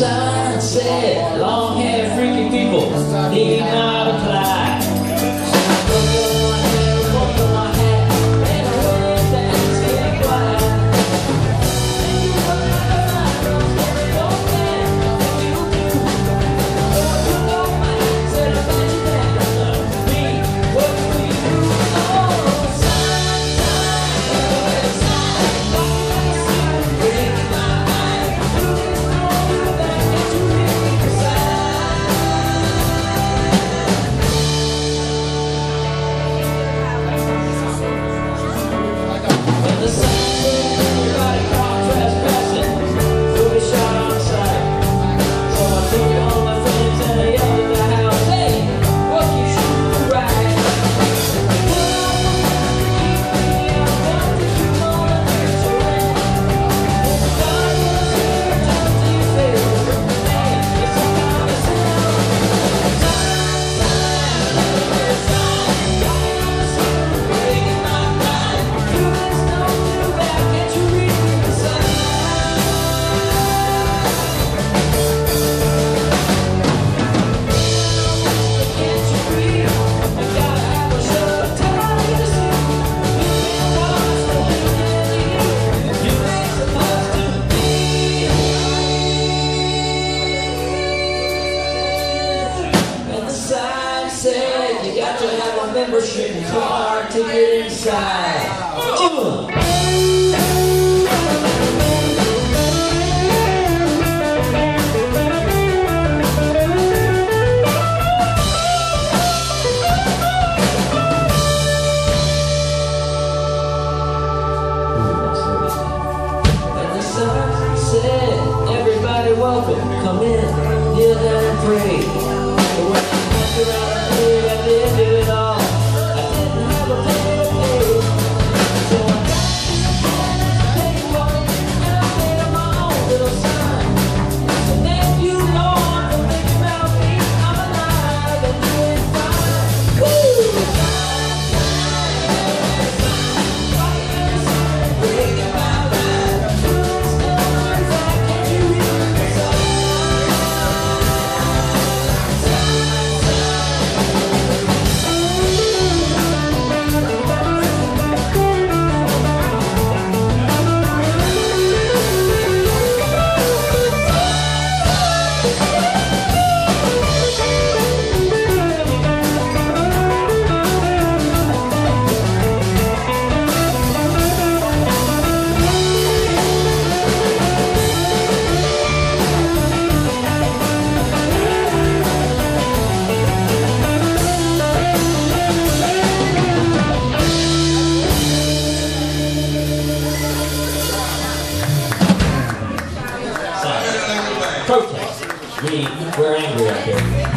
sunset, long hair, freaky people. He pushing you got to have a membership card to get inside. Uh. Said, everybody welcome, come in, kneel down and pray. protest. We, we're angry up here.